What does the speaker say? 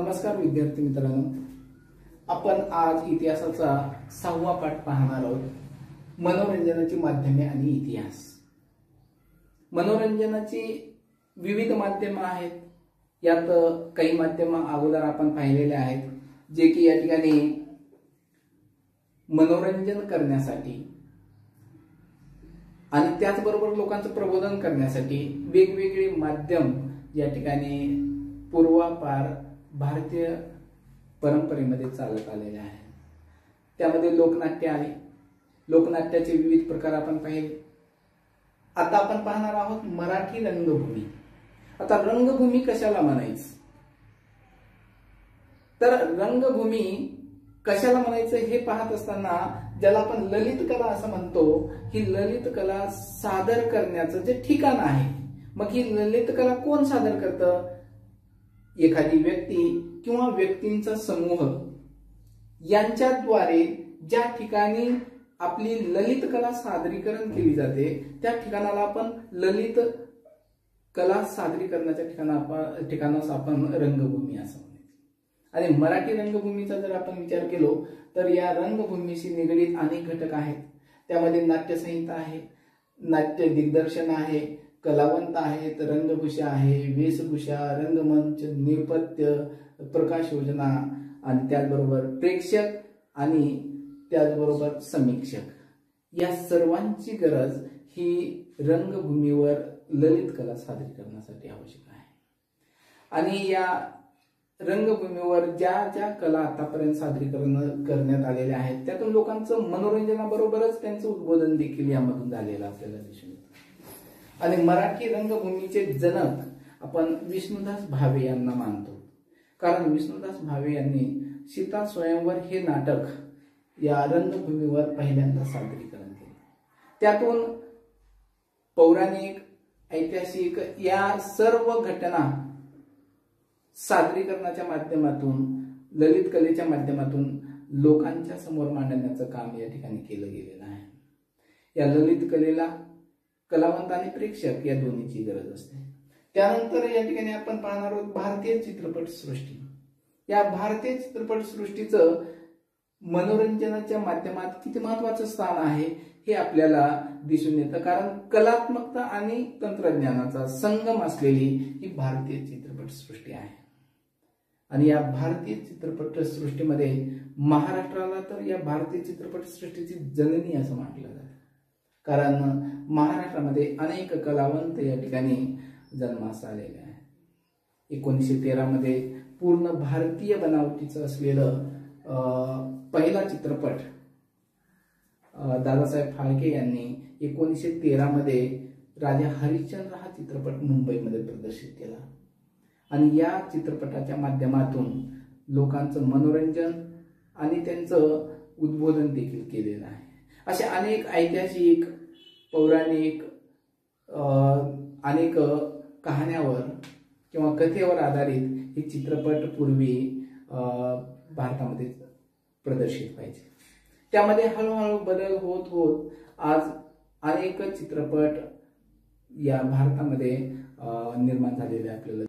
नमस्कार विद्यार्थी मित्रांनो. आपण आज इतिहासाचा सहावा पाठ पाहणार आहोत. मनोरंजनाची माध्यमे आणि इतिहास. मनोरंजनाची विविध माध्यमं आहेत. यात काही माध्यमं अगोदर आपण पाहिलेले आहेत जे की या ठिकाणी मनोरंजन करण्यासाठी आणि त्याचबरोबर लोकांचं प्रबोधन करण्यासाठी वेगवेगळे माध्यम या ठिकाणी पूर्वापार भारतीय परंपरेमध्ये चालत आलेले आहे. त्यामध्ये लोकनाट्य आले लोकनाट्याचे विविध प्रकार आपण पाहिले. आता आपण पाहणार आहोत मराठी रंगभूमी. आता रंगभूमी कशाला म्हणायचं? तर रंगभूमी कशाला म्हणायचं हे पाहत असताना ज्याला आपण ललित कला असं म्हणतो ही ललित कला सादर करण्याचं जे ठिकाण आहे. मग ही ललित कला कोण सादर करतं? एखादी व्यक्ती किंवा व्यक्तींचा समूह यांच्याद्वारे ज्या ठिकाणी आपली ललित कला सादरीकरण केली जाते त्या ठिकाणाला आपण ललित कला सादरीकरणाच्या ठिकाणा ठिकाणास आपण रंगभूमी असं म्हणायचं आणि मराठी रंगभूमीचा जर आपण विचार केलो तर या रंगभूमीशी निगडीत अनेक घटक आहेत. त्यामध्ये नाट्यसंहिता आहे नाट्य दिग्दर्शन आहे कलावंत आहेत रंगभूषा आहे वेशभूषा रंगमंच नेपथ्य प्रकाश योजना आणि त्याचबरोबर प्रेक्षक आणि त्याचबरोबर समीक्षक. या सर्वांची गरज ही रंगभूमीवर ललित कला सादरीकरणासाठी आवश्यक आहे. आणि या रंगभूमीवर ज्या ज्या कला आतापर्यंत सादरीकरण करण्यात आलेल्या आहेत त्यातून लोकांचं मनोरंजनाबरोबरच त्यांचं उद्बोधन देखील यामधून झालेलं आपल्याला दिसून येतं. आणि मराठी रंगभूमीचे जनक आपण विष्णुदास भावे यांना मानतो. कारण विष्णुदास भावे यांनी सीता स्वयंवर हे नाटक या रंगभूमीवर पहिल्यांदा सादरीकरण केले. त्यातून पौराणिक ऐतिहासिक या सर्व घटना सादरीकरणाच्या माध्यमातून ललित कलेच्या माध्यमातून लोकांच्या समोर मांडण्याचं काम या ठिकाणी केलं गेलेलं आहे. या ललित कलेला कलावंत आणि प्रेक्षक या दोन्हीची गरज असते. त्यानंतर या ठिकाणी आपण पाहणार आहोत भारतीय चित्रपट सृष्टी. या भारतीय चित्रपट सृष्टीचं मनोरंजनाच्या माध्यमात किती महत्वाचं स्थान आहे हे आपल्याला दिसून येतं. कारण कलात्मकता आणि तंत्रज्ञानाचा संगम असलेली ही भारतीय चित्रपट सृष्टी आहे. आणि या भारतीय चित्रपट सृष्टीमध्ये महाराष्ट्राला तर या भारतीय चित्रपट सृष्टीची जननी असं म्हटलं जातं. कारण महाराष्ट्रामध्ये अनेक कलावंत या ठिकाणी जन्मास आलेले आहे एकोणीसशे तेरामध्ये पूर्ण भारतीय बनावटीचं असलेलं पहिला चित्रपट दादासाहेब फाळके यांनी एकोणीसशे तेरामध्ये राजा हरिश्चंद्र हा चित्रपट मुंबईमध्ये प्रदर्शित केला. आणि या चित्रपटाच्या माध्यमातून लोकांचं मनोरंजन आणि त्यांचं उद्बोधन देखील केलेलं आहे. असे अनेक ऐतिहासिक पौराणिक अनेक कहाण्यावर किंवा कथेवर आधारित हे चित्रपट पूर्वी भारतामध्ये प्रदर्शित व्हायचे. त्यामध्ये हळूहळू बदल होत होत आज अनेक चित्रपट या भारतामध्ये निर्माण झालेले आपल्याला